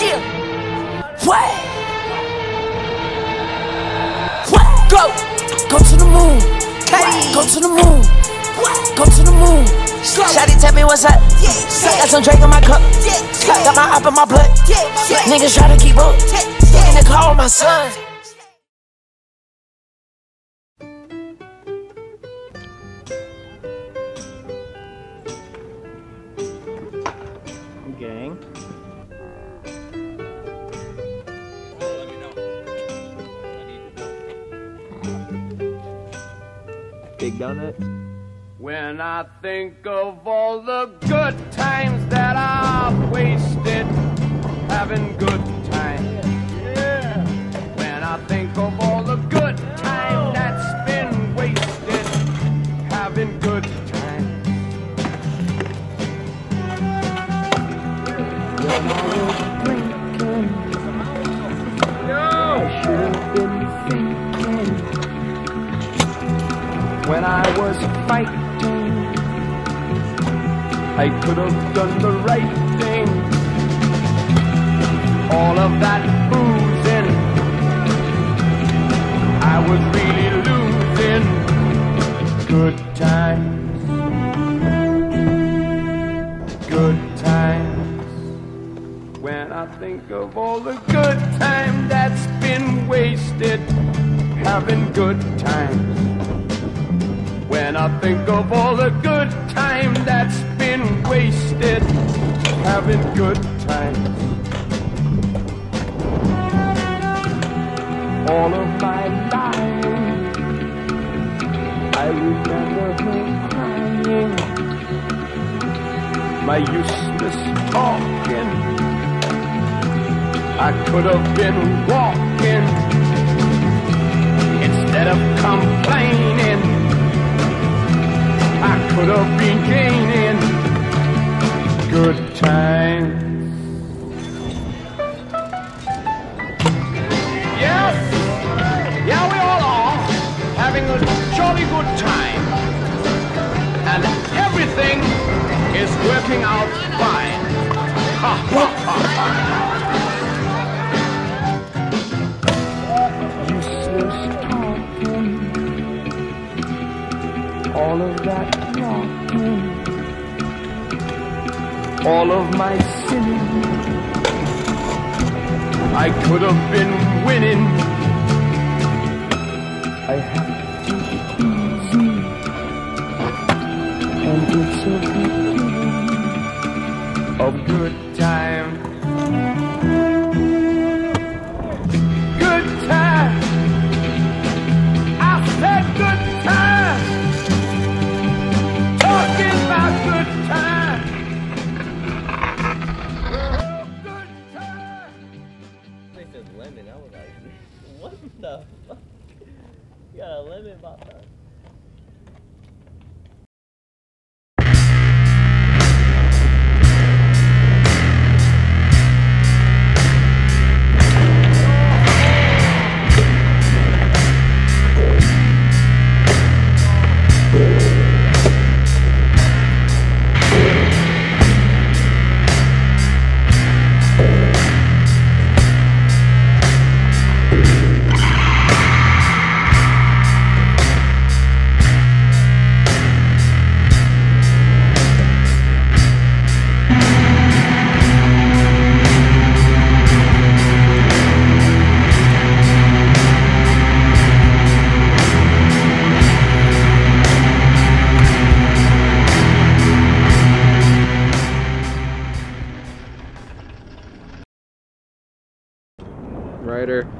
chill. What? Way. Go. Go to the moon. Hey. Go to the moon. What? Go to the moon. Slow. Tell me what's up. Yeah, yeah. Got some drink in my cup. Yeah, yeah. Got my up in my blood. Yeah, yeah. Niggas try to keep up. Yeah, yeah. In the car with my son. Big donut. When I think of all the good times that I've wasted, having good times. Yeah. When I think of all the good time that's been wasted, having good times. When I was fighting, I could have done the right thing. All of that boozing, I was really losing. Good times, good times. When I think of all the good time that's been wasted, having good times. When I think of all the good time that's been wasted, having good times. All of my life, I remember her crying. My useless talking, I could have been walking instead of complaining. I could have been gaining good times. Yes, yeah, we all are having a jolly good time, and everything is working out fine. Ha ha ha. All of my sinning. I could have been winning. I have to be easy, and it's a beginning of good time. Got a lemon about Ryder.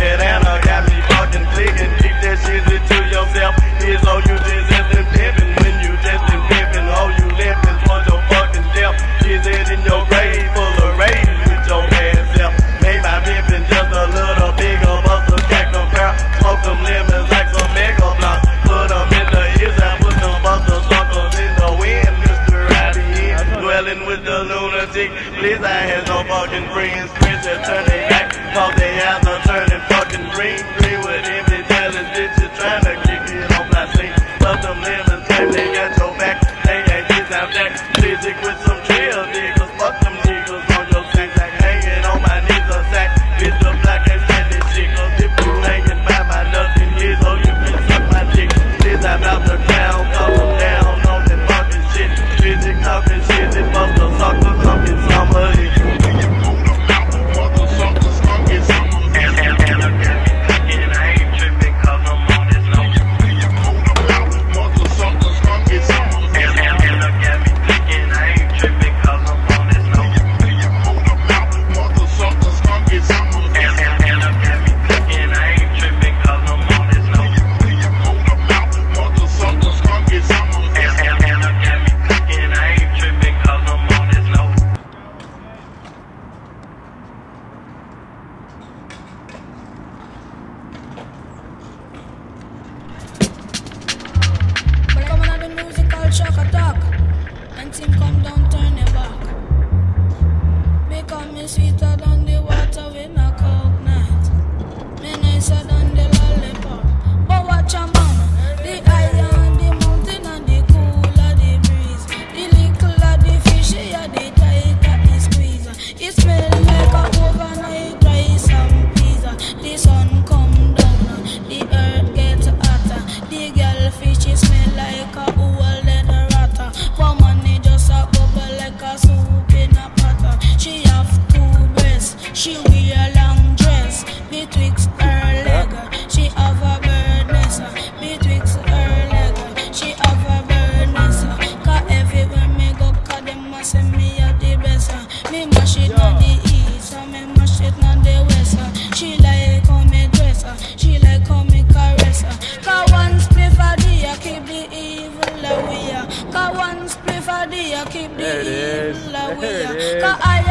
that Anna got me fucking clicking. Keep that shit to yourself. Here's all you just isn't pimping. When you just been pimpin', all you left is for your fucking death. Is it in your grave full of rage with your ass self? Made my pimpin' just a little bigger, but the cat compare. Smoke them lemons like some mega blocks. Put them in the ears and put them buster suckers in the wind. Mr. Rowdy, dwelling with the lunatic. Please, I had no fucking friends. Prince, turn She wear a long dress betwixt her leg. She have a bird betwixt her leg. She have a bird nest. Cause everywhere me go, cause them a say me a the best. Me mash it on the east, and me mash it on the west. She like how me dress, she like how me caress. Cause one split for the keep the evil away. Cause one split for the keep the evil away. Cause I